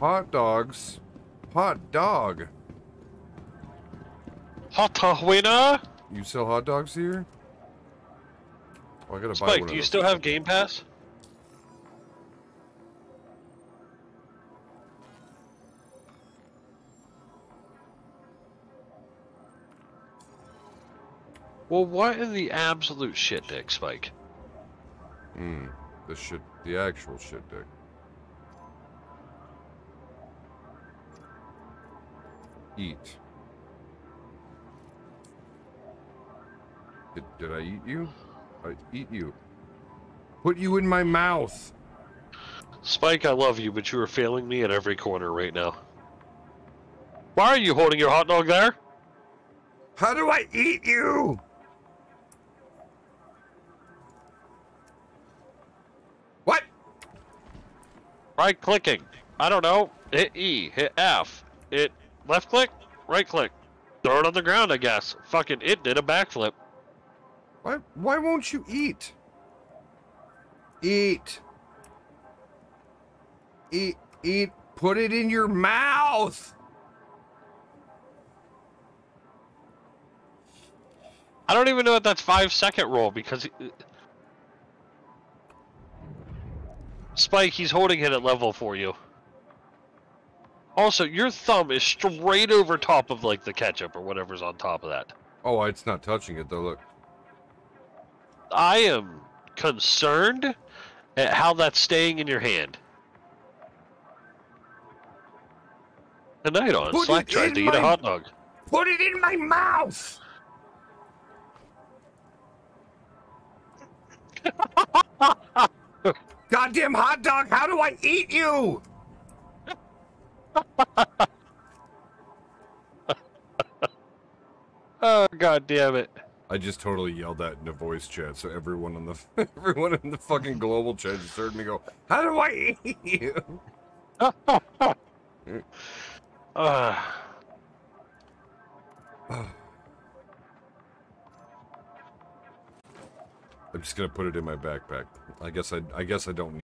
Hot dogs. Hot dog. Hot winner. You sell hot dogs here? Oh, I gotta buy Spike, one do you still have Game Pass? Well, what in the absolute shit dick, Spike? Hmm. The shit. The actual shit dick. Eat. Did, did I eat you? I eat you. Put you in my mouth. Spike, I love you, but you are failing me at every corner right now. Why are you holding your hot dog there? How do I eat you? What? Right clicking. I don't know. Hit E. Hit F. It left click. Right click. Throw it on the ground, I guess. Fucking it did a backflip. Why why won't you eat? Eat. Eat eat put it in your mouth. I don't even know if that's five second roll because Spike, he's holding it at level for you. Also, your thumb is straight over top of like the ketchup or whatever's on top of that. Oh, it's not touching it though. Look. I am concerned at how that's staying in your hand. Tonight on Put Slack it tried in to eat a hot dog. Put it in my mouth. Goddamn hot dog, how do I eat you? Oh god damn it. I just totally yelled that in a voice chat, so everyone on the everyone in the fucking global chat just heard me go, "How do I eat you?" Uh, I'm just gonna put it in my backpack. I guess I I guess I don't